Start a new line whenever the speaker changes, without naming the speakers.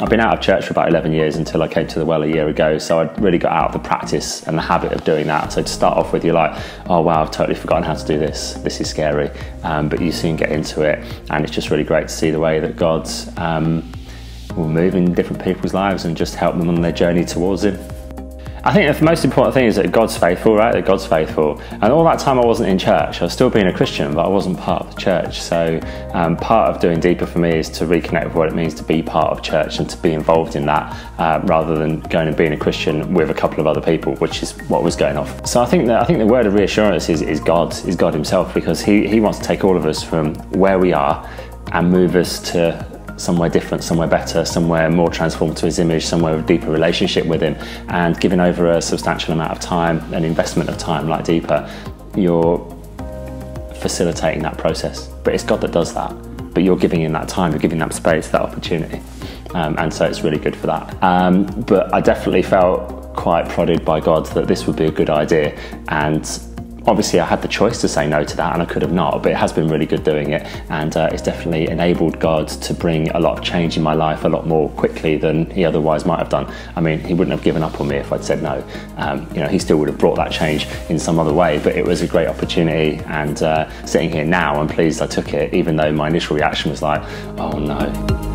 I've been out of church for about 11 years until I came to the well a year ago, so I really got out of the practice and the habit of doing that. So to start off with, you're like, oh wow, I've totally forgotten how to do this. This is scary, um, but you soon get into it, and it's just really great to see the way that God's um, will move in different people's lives and just help them on their journey towards Him. I think the most important thing is that God's faithful, right? That God's faithful. And all that time I wasn't in church. I was still being a Christian, but I wasn't part of the church. So um, part of doing deeper for me is to reconnect with what it means to be part of church and to be involved in that, uh, rather than going and being a Christian with a couple of other people, which is what was going off. So I think that I think the word of reassurance is, is God, is God Himself, because He He wants to take all of us from where we are and move us to somewhere different, somewhere better, somewhere more transformed to his image, somewhere with a deeper relationship with him, and giving over a substantial amount of time, an investment of time like deeper, you're facilitating that process. But it's God that does that. But you're giving in that time, you're giving that space, that opportunity. Um, and so it's really good for that. Um, but I definitely felt quite prodded by God that this would be a good idea. And Obviously, I had the choice to say no to that, and I could have not, but it has been really good doing it, and uh, it's definitely enabled God to bring a lot of change in my life a lot more quickly than He otherwise might have done. I mean, He wouldn't have given up on me if I'd said no. Um, you know, He still would have brought that change in some other way, but it was a great opportunity, and uh, sitting here now, I'm pleased I took it, even though my initial reaction was like, oh no.